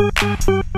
Música